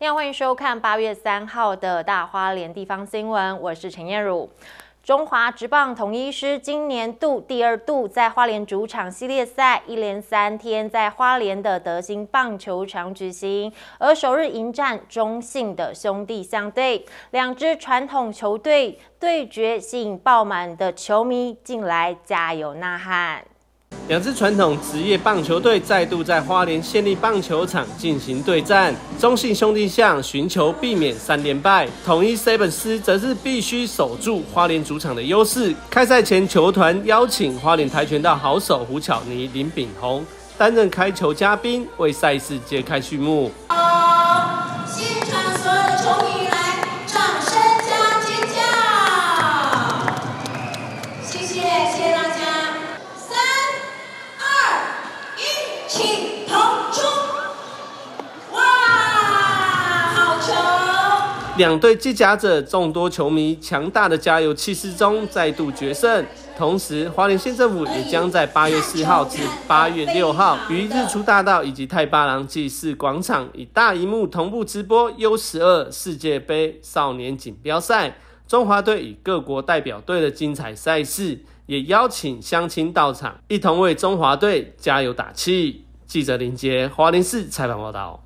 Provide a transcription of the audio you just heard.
你好，欢迎收看八月三号的大花莲地方新闻，我是陈燕茹。中华职棒统一师今年度第二度在花莲主场系列赛，一连三天在花莲的德兴棒球场举行，而首日迎战中信的兄弟象队，两支传统球队对决，吸引爆满的球迷进来加油呐喊。两支传统职业棒球队再度在花莲县立棒球场进行对战。中信兄弟象寻求避免三连败，统一 seven 斯则是必须守住花莲主场的优势。开赛前，球团邀请花莲跆拳道好手胡巧妮、林炳宏担任开球嘉宾，为赛事揭开序幕。两队接甲者众多球迷强大的加油气势中再度决胜。同时，花莲县政府也将在八月四号至八月六号，于日出大道以及太八郎祭祀广场以大荧幕同步直播 U 十二世界杯少年锦标赛，中华队与各国代表队的精彩赛事，也邀请乡亲到场，一同为中华队加油打气。记者林杰，花莲市采访报道。